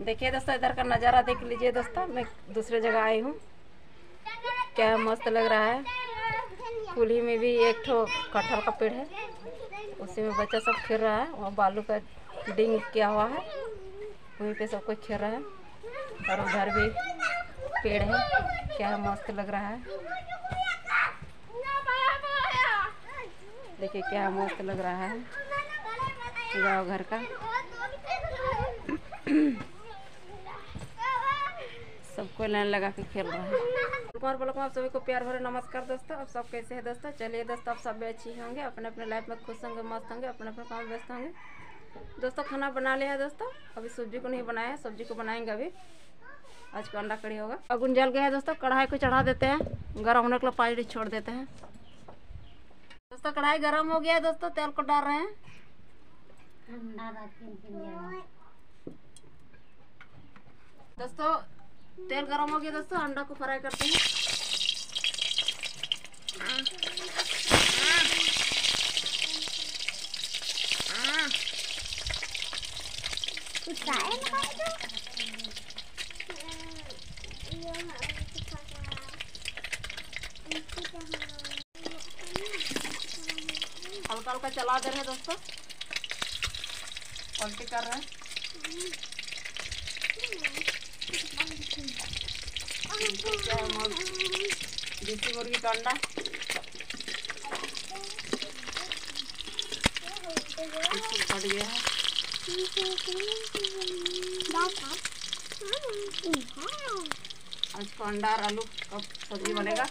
देखिए दोस्तों, इधर का नज़ारा देख लीजिए दोस्तों। मैं दूसरे जगह आई हूँ। क्या मस्त लग रहा है। कुल्ही में भी एक ठो कटहल का पेड़ है। उसी में बच्चा सब खेल रहा है। वहाँ बालू का डिंग किया हुआ है। वहीं पे सब कोई खेल रहा है। और उधर भी पेड़ है। क्या मस्त लग रहा है। देखिए क्या मस्त लग रहा है। जाओ घर का। सबको लाइन लगा के खेल रहा है। कुमार बोलो आप सभी को प्यार भरे नमस्कार दोस्तों। आप सब कैसे हैं दोस्तों? चलिए दोस्तों आप सब भी अच्छी होंगे अपने अपने लाइफ में खुश होंगे मस्त होंगे अपने अपने काम व्यस्त होंगे। दोस्तों खाना बना लिया है दोस्तों। अभी सब्ज़ी को नहीं बनाया है सब्ज़ी को बनाएँगे अभी। आज का अंडा कड़ी होगा। अगुन जल गया है दोस्तों कढ़ाई को चढ़ा देते हैं। गर्म होने के लिए पानी छोड़ देते हैं। दोस्तों कढ़ाई गर्म हो गया है दोस्तों तेल को डाल रहे हैं। दोस्तों तेल गर्म हो गया दोस्तों, अंडा को फ्राई करते हैं। हल्का हल्का चला दे रहे दोस्तों। पलटी कर रहे हैं। देसी मुर्गी अंडा फट गया आज को अंडा और आलू का सब्ज़ी बनेगा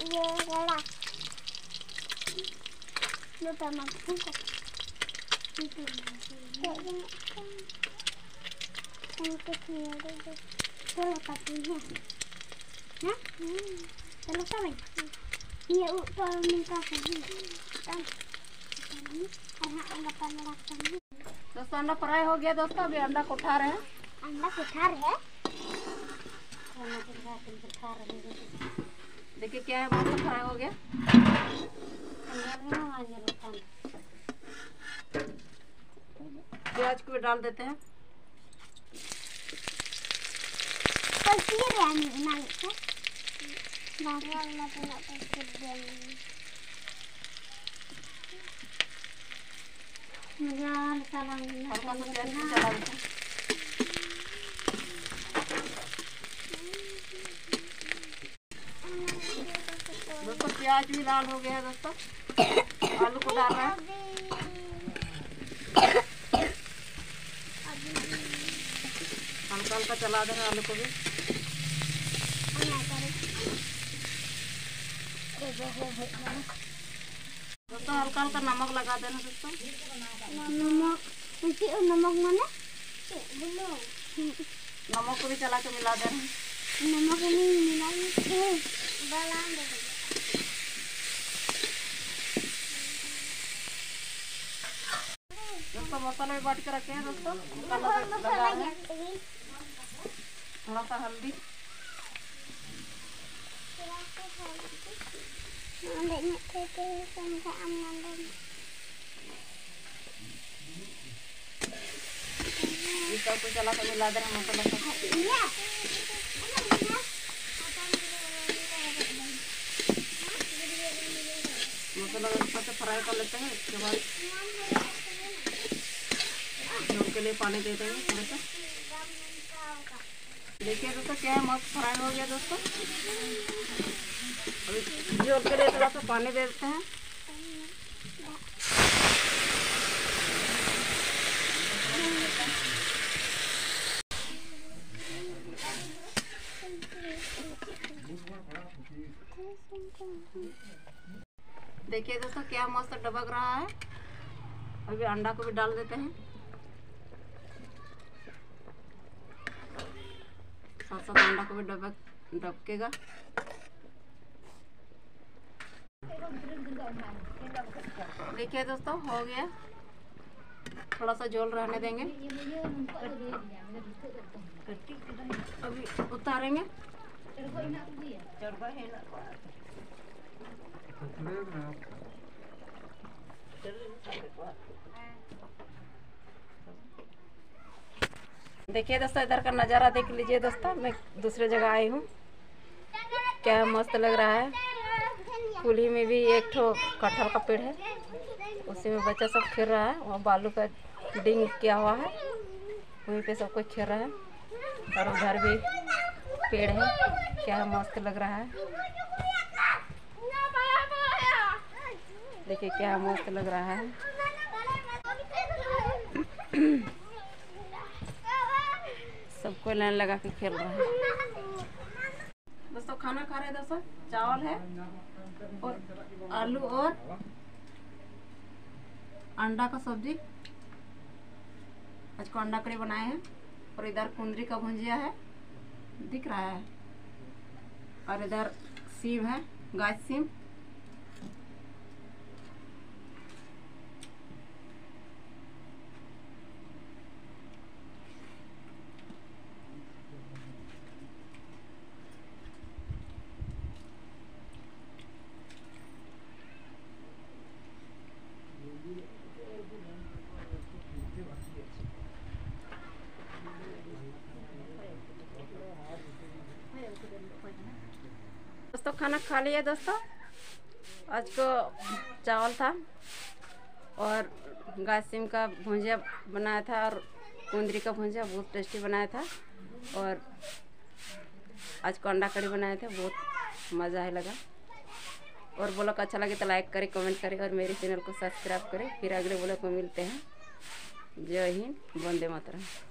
दोस्तों अंडा फ्राई हो गया दोस्तों अभी अंडा को उठा रहे हैं देखिए क्या है मस्त फ्राई हो गया प्याज को भी डाल देते हैं हैं दोस्तों, प्याज भी लाल हो गया दोस्तों। आलू को डाल रहे हैं हल्का हल्का चला दे रहे आलू को भी। दोस्तों हल्का हल्का नमक लगा देना दोस्तों नमक माने नमक को भी चला के मिला दे रहे हैं नमक नहीं मिलाई दोस्तों मसाला भी बांट के रखे हैं दोस्तों। मसाला भी लगा हैं हैं मसाला अच्छा से फ्राई कर लेते हैं इसके बाद झोल के लिए पानी दे देंगे थोड़ा सा देखिए दोस्तों, क्या है, मस्त फ्राई हो गया दोस्तों। अभी झोल के लिए थोड़ा सा पानी दे देते हैं। देखिए दोस्तों, क्या मस्त डबक रहा है। अभी अंडा को भी डाल देते हैं। साथ साथ अंडा को भी डबक डबकेगा देखिए दोस्तों हो गया। थोड़ा सा जोल रहने देंगे। अभी उतारेंगे। देखिए दोस्तों, इधर का नज़ारा देख लीजिए दोस्तों। मैं दूसरे जगह आई हूँ। क्या मस्त लग रहा है। कुल्ही में भी एक ठो कटहल का पेड़ है। उसी में बच्चा सब खेल रहा है। वहाँ बालू का डिंग किया हुआ है। वहीं पे सब कोई खेल रहा है। और उधर भी पेड़ है। क्या मस्त लग रहा है। देखिए क्या मस्त लग रहा है। सबको लाइन लगा के खेल रहा है। दोस्तों, खाना खा रहे दोस्तों? चावल है और आलू और अंडा का सब्ज़ी। आज को अंडा कड़ी बनाए हैं और इधर कुंदरी का भुंजिया है, दिख रहा है। और इधर सीम है, गाय सीम। दोस्तों खाना खा लिया दोस्तों। आज को चावल था और गाय सिम का भुंजिया बनाया था और कुंदरी का भुंजिया बहुत टेस्टी बनाया था और आज को अंडा कड़ी बनाए थे, बहुत मज़ा है लगा। और ब्लॉग अच्छा लगे तो लाइक करें कमेंट करें और मेरे चैनल को सब्सक्राइब करें। फिर अगले ब्लॉग में मिलते हैं। जय हिंद, वंदे मातरम।